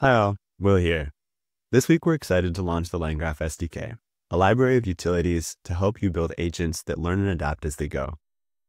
Hi all, Will here. This week we're excited to launch the LangGraph SDK, a library of utilities to help you build agents that learn and adapt as they go.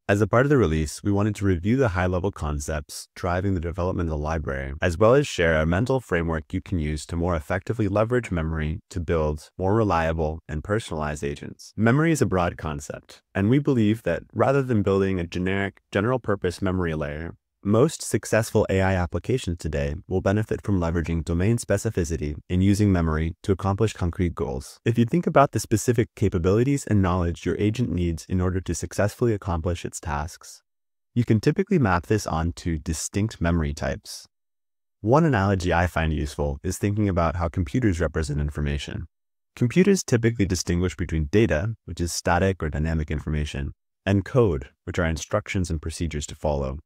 As a part of the release, we wanted to review the high-level concepts driving the development of the library, as well as share a mental framework you can use to more effectively leverage memory to build more reliable and personalized agents. Memory is a broad concept, and we believe that rather than building a generic, general-purpose memory layer, most successful AI applications today will benefit from leveraging domain specificity and using memory to accomplish concrete goals. If you think about the specific capabilities and knowledge your agent needs in order to successfully accomplish its tasks, you can typically map this onto distinct memory types. One analogy I find useful is thinking about how computers represent information. Computers typically distinguish between data, which is static or dynamic information, and code, which are instructions and procedures to follow.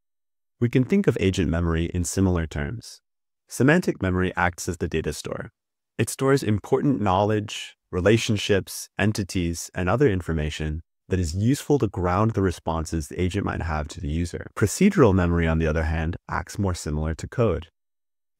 We can think of agent memory in similar terms. Semantic memory acts as the data store. It stores important knowledge, relationships, entities, and other information that is useful to ground the responses the agent might have to the user. Procedural memory, on the other hand, acts more similar to code.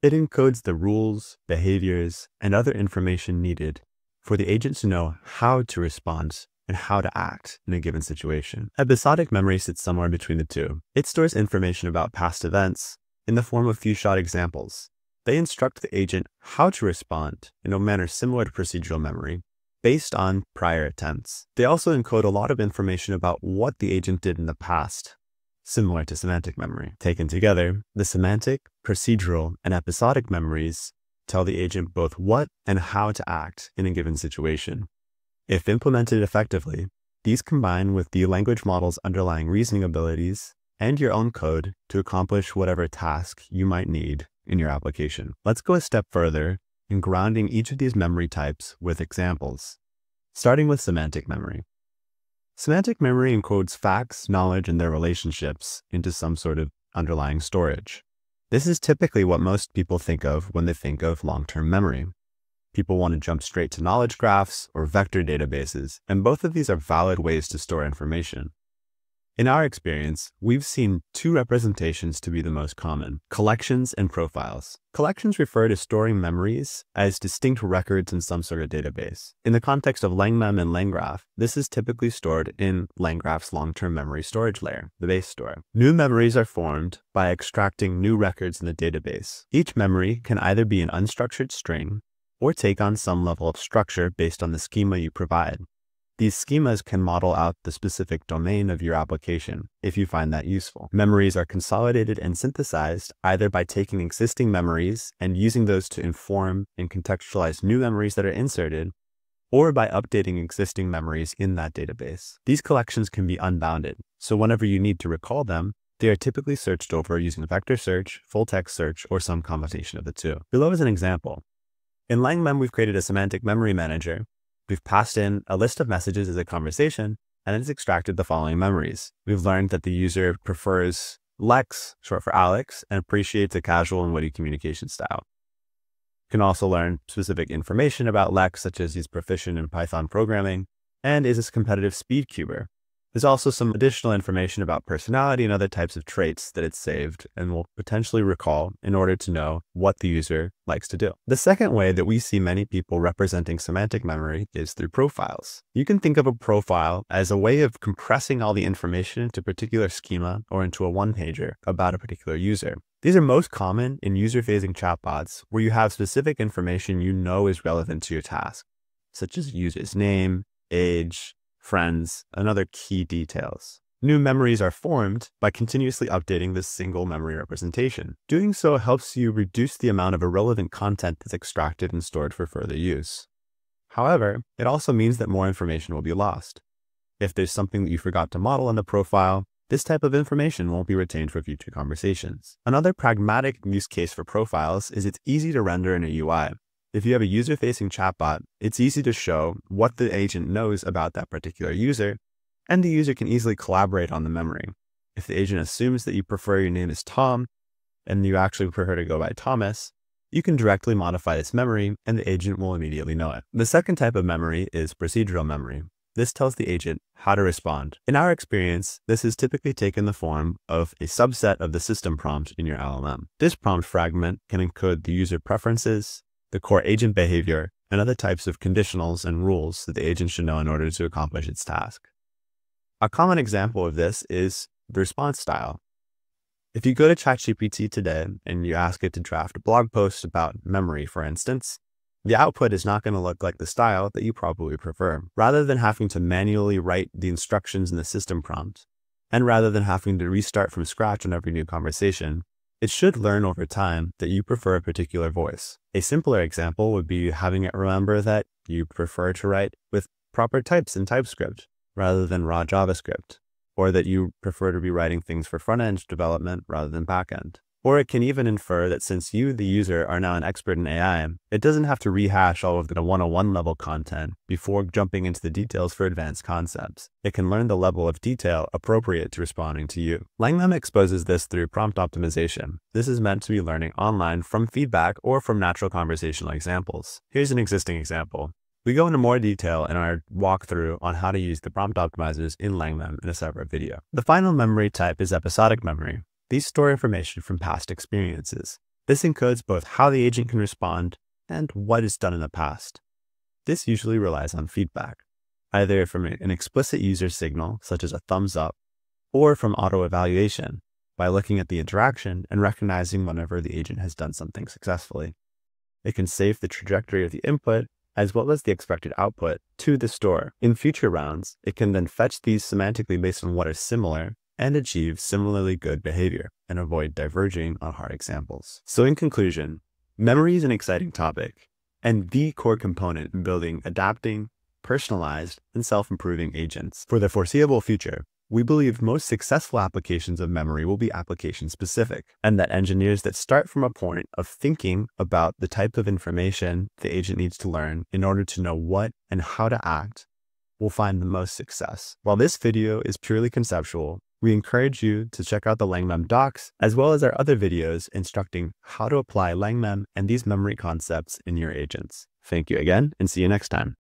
It encodes the rules, behaviors, and other information needed for the agent to know how to respond and how to act in a given situation. Episodic memory sits somewhere between the two. It stores information about past events in the form of few-shot examples. They instruct the agent how to respond in a manner similar to procedural memory based on prior attempts. They also encode a lot of information about what the agent did in the past, similar to semantic memory. Taken together, the semantic, procedural, and episodic memories tell the agent both what and how to act in a given situation. If implemented effectively, these combine with the language model's underlying reasoning abilities and your own code to accomplish whatever task you might need in your application. Let's go a step further in grounding each of these memory types with examples, starting with semantic memory. Semantic memory encodes facts, knowledge, and their relationships into some sort of underlying storage. This is typically what most people think of when they think of long-term memory. People want to jump straight to knowledge graphs or vector databases, and both of these are valid ways to store information. In our experience, we've seen two representations to be the most common, collections and profiles. Collections refer to storing memories as distinct records in some sort of database. In the context of LangMem and LangGraph, this is typically stored in LangGraph's long-term memory storage layer, the base store. New memories are formed by extracting new records in the database. Each memory can either be an unstructured string or take on some level of structure based on the schema you provide. These schemas can model out the specific domain of your application if you find that useful. Memories are consolidated and synthesized either by taking existing memories and using those to inform and contextualize new memories that are inserted, or by updating existing memories in that database. These collections can be unbounded, so whenever you need to recall them, they are typically searched over using vector search, full text search, or some combination of the two. Below is an example. In LangMem, we've created a semantic memory manager. We've passed in a list of messages as a conversation, and it's extracted the following memories. We've learned that the user prefers Lex, short for Alex, and appreciates a casual and witty communication style. You can also learn specific information about Lex, such as he's proficient in Python programming and is a competitive speed cuber. There's also some additional information about personality and other types of traits that it's saved and will potentially recall in order to know what the user likes to do. The second way that we see many people representing semantic memory is through profiles. You can think of a profile as a way of compressing all the information into a particular schema or into a one-pager about a particular user. These are most common in user-facing chatbots where you have specific information you know is relevant to your task, such as user's name, age, friends, and other key details. New memories are formed by continuously updating this single memory representation. Doing so helps you reduce the amount of irrelevant content that's extracted and stored for further use. However, it also means that more information will be lost. If there's something that you forgot to model in the profile, this type of information won't be retained for future conversations. Another pragmatic use case for profiles is it's easy to render in a UI. If you have a user-facing chatbot, it's easy to show what the agent knows about that particular user, and the user can easily collaborate on the memory. If the agent assumes that you prefer your name is Tom, and you actually prefer to go by Thomas, you can directly modify this memory and the agent will immediately know it. The second type of memory is procedural memory. this tells the agent how to respond. In our experience, this is typically taken the form of a subset of the system prompt in your LLM. This prompt fragment can encode the user preferences, the core agent behavior, and other types of conditionals and rules that the agent should know in order to accomplish its task. A common example of this is the response style. If you go to ChatGPT today and you ask it to draft a blog post about memory, for instance, the output is not going to look like the style that you probably prefer. Rather than having to manually write the instructions in the system prompt, and rather than having to restart from scratch on every new conversation, it should learn over time that you prefer a particular voice. A simpler example would be having it remember that you prefer to write with proper types in TypeScript rather than raw JavaScript, or that you prefer to be writing things for front-end development rather than back-end. Or it can even infer that since you, the user, are now an expert in AI, it doesn't have to rehash all of the 101 level content before jumping into the details for advanced concepts. It can learn the level of detail appropriate to responding to you. LangMem exposes this through prompt optimization. This is meant to be learning online from feedback or from natural conversational examples. Here's an existing example. We go into more detail in our walkthrough on how to use the prompt optimizers in LangMem in a separate video. The final memory type is episodic memory. These store information from past experiences. This encodes both how the agent can respond and what is done in the past. This usually relies on feedback, either from an explicit user signal, such as a thumbs up, or from auto-evaluation, by looking at the interaction and recognizing whenever the agent has done something successfully. It can save the trajectory of the input as well as the expected output to the store. In future rounds, it can then fetch these semantically based on what is similar and achieve similarly good behavior and avoid diverging on hard examples. So in conclusion, memory is an exciting topic and the core component in building adapting, personalized, and self-improving agents. For the foreseeable future, we believe most successful applications of memory will be application specific, and that engineers that start from a point of thinking about the type of information the agent needs to learn in order to know what and how to act will find the most success. While this video is purely conceptual, we encourage you to check out the LangMem docs, as well as our other videos instructing how to apply LangMem and these memory concepts in your agents. Thank you again, and see you next time.